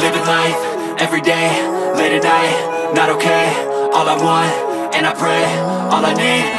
Living life, everyday, late at night Not okay, all I want, and I pray All I need.